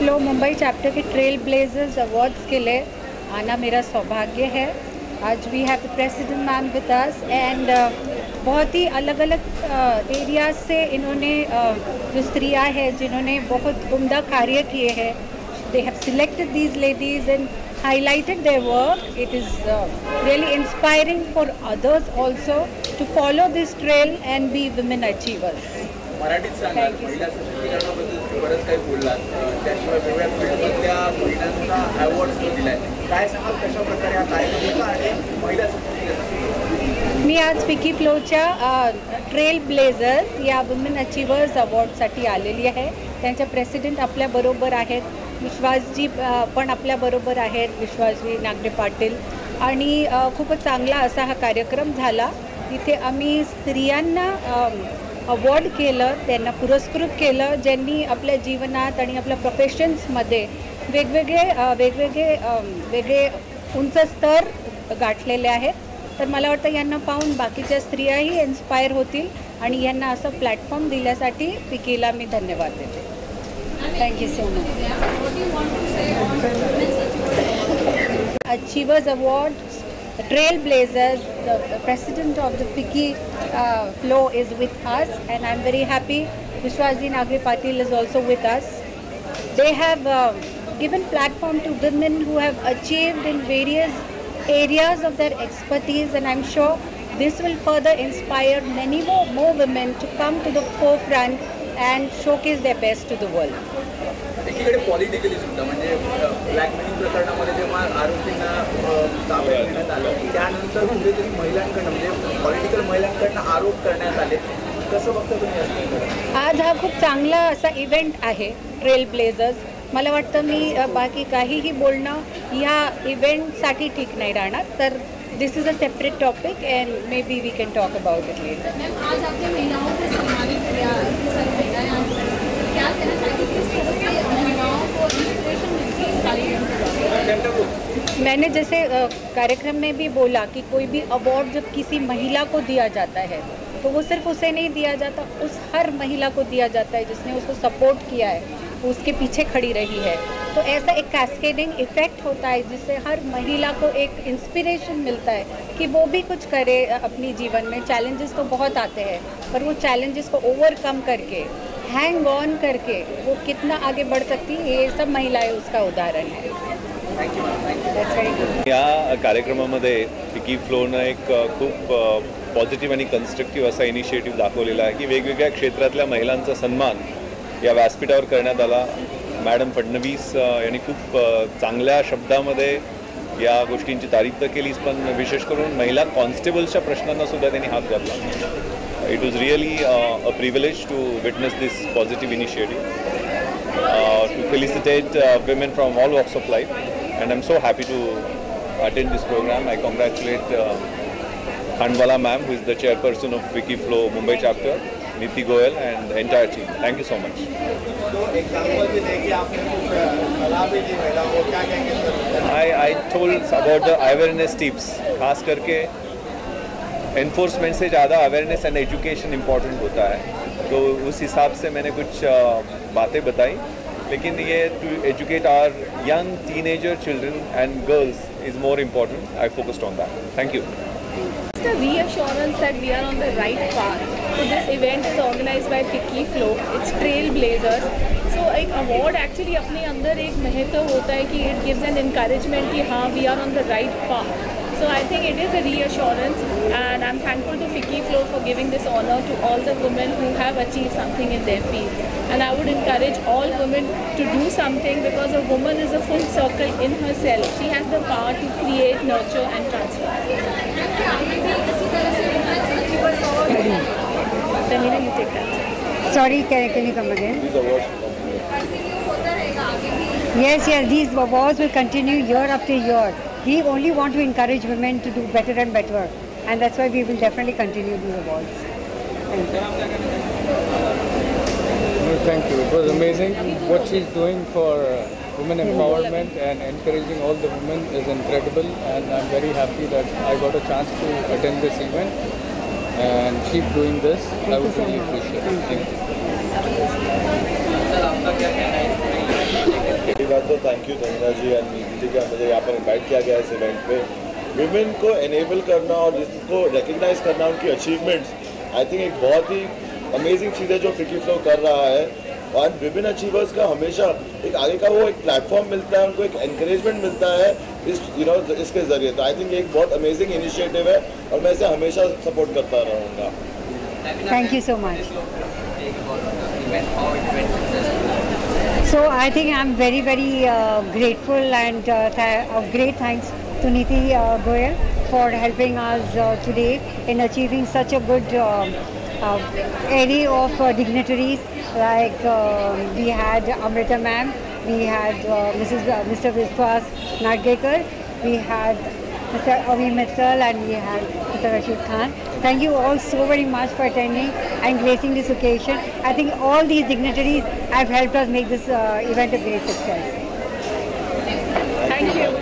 Flow Mumbai chapter के trail blazers awards के लिए आना मेरा सौभाग्य है आज we have the president ma'am with us and बहुत ही अलग अलग एरियाज़ से इन्होंने uh, जो स्त्रियाँ हैं जिन्होंने बहुत उम्दा कार्य किए हैं they have selected these ladies and highlighted their work. It is uh, really inspiring for others also to follow this trail and be women achievers. मराठीत Thank you, महिला सशक्तीकरणाबद्दल बरंच काही बोललात. त्याशिवाय वेगवेगळ्या फील्डमधल्या महिलांना अवॉर्ड दिलाय काय सांगाल? कशा प्रकारे हा कार्यक्रम होता आणि महिला मी आज विकी फ्लोच्या ट्रेल ब्लेझर्स या वुमेन अचिव्हर्स अवॉर्डसाठी आलेली आहे. त्यांच्या प्रेसिडेंट आपल्याबरोबर आहेत. विश्वासजी पण आपल्याबरोबर आहेत विश्वासजी नागडे पाटील. आणि खूपच चांगला असा हा कार्यक्रम झाला. इथे आम्ही स्त्रियांना अवॉर्ड केलं त्यांना पुरस्कृत केलं ज्यांनी आपल्या जीवनात आणि आपल्या प्रोफेशन्समध्ये वेगवेगळे वेगवेगळे वेगळे उंच स्तर गाठलेले आहेत. तर मला वाटतं यांना पाहून बाकीच्या स्त्रियाही इन्स्पायर होतील आणि यांना असं प्लॅटफॉर्म दिल्यासाठी पिकीला मी धन्यवाद देते. Thank you so much Achievers Award, Trailblazers, the president of the FICCI uh, flow is with us and I'm very happy. Vishwaji Nagri Patil is also with us. They have uh, given platform to women who have achieved in various areas of their expertise and I'm sure this will further inspire many more, more women to come to the forefront and showcase their best to the world. एकीकडे politically सुद्धा म्हणजे blackmailing प्रकरणामध्ये जेव्हा आरोपींना ताब्यात घेण्यात आलं त्यानंतर कुठेतरी महिलांकडनं म्हणजे पॉलिटिकल महिलांकडनं आरोप करण्यात आले. कसं बघता तुम्ही? आज हा खूप चांगला असा इव्हेंट आहे ट्रेल ब्लेझर्स मला वाटतं मी बाकी काहीही बोलणं ह्या इव्हेंटसाठी ठीक नाही राहणार. तर this is a separate topic and maybe we can talk about it later मैंने जैसे कार्यक्रम में भी बोला कि कोई भी अवार्ड जब किसी महिला को दिया जाता है तो वो सिर्फ़ उसे नहीं दिया जाता, उस हर महिला को दिया जाता है जिसने उसको सपोर्ट किया है उसके पीछे खड़ी रही है तो ऐसा एक कैस्केडिंग इफ़ेक्ट होता है जिससे हर महिला को एक इंस्पिरेशन मिलता है कि वो भी कुछ करे अपनी जीवन में चैलेंजेस तो बहुत आते हैं, पर वो चैलेंजेस को ओवरकम करके हैंग ऑन करके वो कितना आगे बढ़ सकती है, ये सब महिलाएँ उसका उदाहरण है. या कार्यक्रमामध्ये पिकी फ्लोनं एक खूप पॉझिटिव्ह आणि कन्स्ट्रक्टिव्ह असा इनिशिएटिव्ह दाखवलेला आहे की वेगवेगळ्या क्षेत्रातल्या महिलांचा सन्मान या व्यासपीठावर करण्यात आला. मॅडम फडणवीस यांनी खूप चांगल्या शब्दामध्ये या गोष्टींची तारीफ तर केलीच पण विशेष करून महिला कॉन्स्टेबल्सच्या प्रश्नांना सुद्धा त्यांनी हात घातला. It was really a privilege to witness this positive initiative to felicitate felicitate from all walks of life. And I'm so happy to attend this program. I congratulate uh, Khandwala ma'am, who is the chairperson of Wikiflow Mumbai chapter, Niti Goyal, and the entire team. Thank you so much. तो अं, I, I told about the awareness tips. खास करके enforcement से ज़्यादा awareness and education important होता है तो उस हिसाब से मैंने कुछ अ, बातें बताई लेकिन ये to educate our young teenager children and girls is more important I focused on that thank you Just a reassurance that we are on the right path. So this event is organized by Ficky Flow. It's Trailblazers. so एक award actually अपने अंदर एक महत्व होता है कि it gives an encouragement कि हाँ we are on the right path so I think it is a reassurance and I am thankful to FICCI FLO for giving this honour to all the women who have achieve something in their field and I would encourage all women to do something because a woman is a full circle in herself she has the power to create nurture and transfer Sorry, can, you come again? Yes, yes, these awards will continue year after year. We only want to encourage women to do better and better. And that's why we will definitely continue these awards. Thank you. No, Thank you. It was amazing. What she's doing for uh, women empowerment and encouraging all the women is incredible. And I'm very happy that I got a chance to attend this event and keep doing this. I would really appreciate it. Thank you. बात तो thank you Tangna ji and Niti ji का मुझे यहाँ पर invite किया गया इस event पे। विमेन को एनेबल करना और इसको रिकग्नाइज करना उनकी अचीवमेंट्स आई थिंक एक बहुत ही अमेजिंग चीज़ है जो फिकी फ्लो कर रहा है। और विमेन अचीवर्स का हमेशा एक आगे का वो एक प्लेटफॉर्म मिलता है उनको एक एनकरेजमेंट मिलता है इस यू नो इसके ज़रिए। तो आई थिंक एक बहुत अमेजिंग इनिशिएटिव है और मैं इसे हमेशा सपोर्ट करता रहूँगा। Thank you so much. So I think I'm very, very uh, grateful and uh, uh, great thanks to Niti uh, Goyal for helping us uh, today in achieving such a good um, uh, array of uh, dignitaries. Like um we had Amrita ma'am, we had uh, Mrs. Uh, Mr. Vishwas Nagekar, we had Mr. Avi Mittal and we had Mr. Rashid Khan. Thank you all so very much for attending and gracing this occasion. I think all these dignitaries have helped us make this uh, event a great success. Thank you.